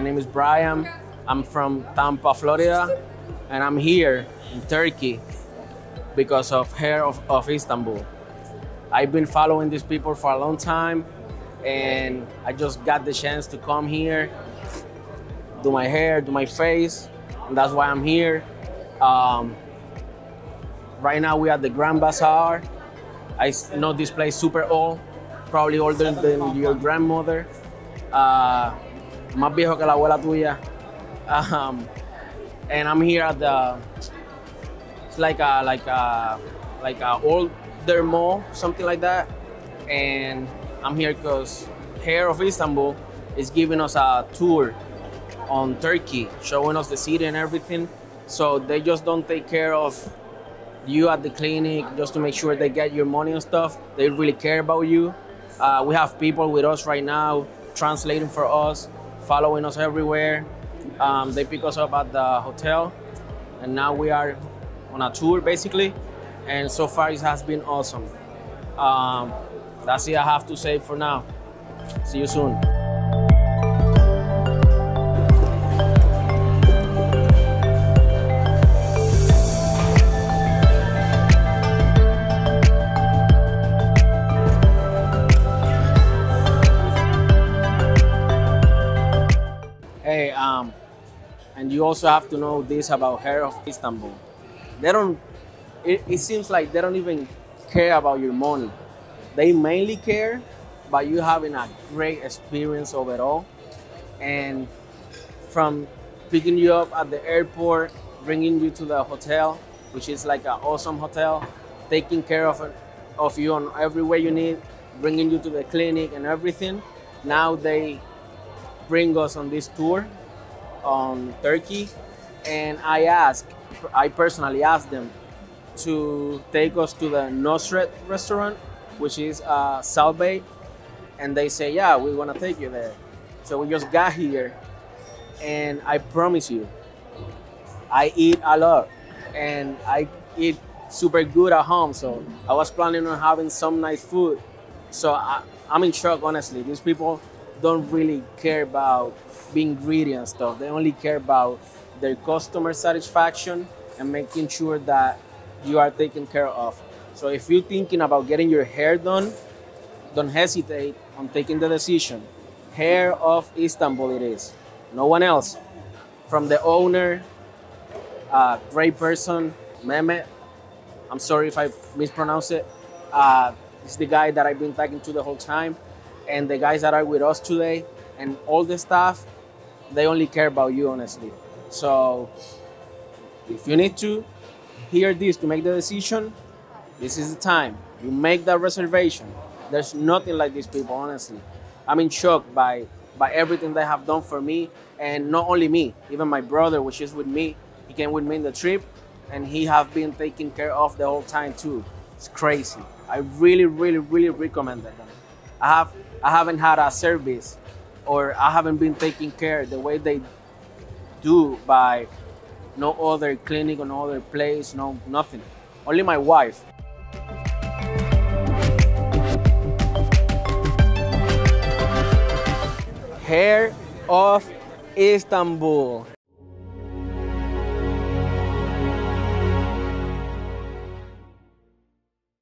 name is Brian. I'm from Tampa, Florida, and I'm here in Turkey because of Hair of, of Istanbul. I've been following these people for a long time, and I just got the chance to come here, do my hair, do my face, and that's why I'm here. Um, right now we are at the Grand Bazaar. I know this place super old, probably older than your grandmother. Uh, más viejo que la abuela tuya. Um, and I'm here at the, it's like a, like a, like a older mall, something like that. And I'm here because Hair of Istanbul is giving us a tour on Turkey, showing us the city and everything. So they just don't take care of you at the clinic just to make sure they get your money and stuff. They really care about you. Uh, we have people with us right now translating for us, following us everywhere. Um, they pick us up at the hotel, and now we are on a tour basically. And so far, it has been awesome. Um, that's it I have to say for now. See you soon. And you also have to know this about Hair of Istanbul. They don't. It, it seems like they don't even care about your money. They mainly care about you having a great experience overall, and from picking you up at the airport, bringing you to the hotel, which is like an awesome hotel, taking care of of you on every way you need, bringing you to the clinic and everything. Now they bring us on this tour on Turkey, and I asked, I personally asked them to take us to the Nusr-et restaurant, which is uh, Salt Bae, and they say, yeah, we want to take you there. So we just got here, and I promise you, I eat a lot, and I eat super good at home. So I was planning on having some nice food. So I, I'm in shock, honestly. These people don't really care about being greedy and stuff. They only care about their customer satisfaction and making sure that you are taken care of. So if you're thinking about getting your hair done, don't hesitate on taking the decision. Hair of Istanbul it is. No one else. From the owner, uh, great person, Mehmet. I'm sorry if I mispronounce it. Uh, it's the guy that I've been talking to the whole time and the guys that are with us today and all the staff, they only care about you, honestly. So if you need to hear this to make the decision, this is the time. You make that reservation. There's nothing like these people, honestly. I'm in shock by by everything they have done for me, and not only me, even my brother, which is with me. He came with me in the trip, and he have been taken care of the whole time too. It's crazy. I really, really, really recommend them. I have I haven't had a service or I haven't been taken care the way they do by no other clinic or no other place, no nothing. Only my wife. Hair of Istanbul.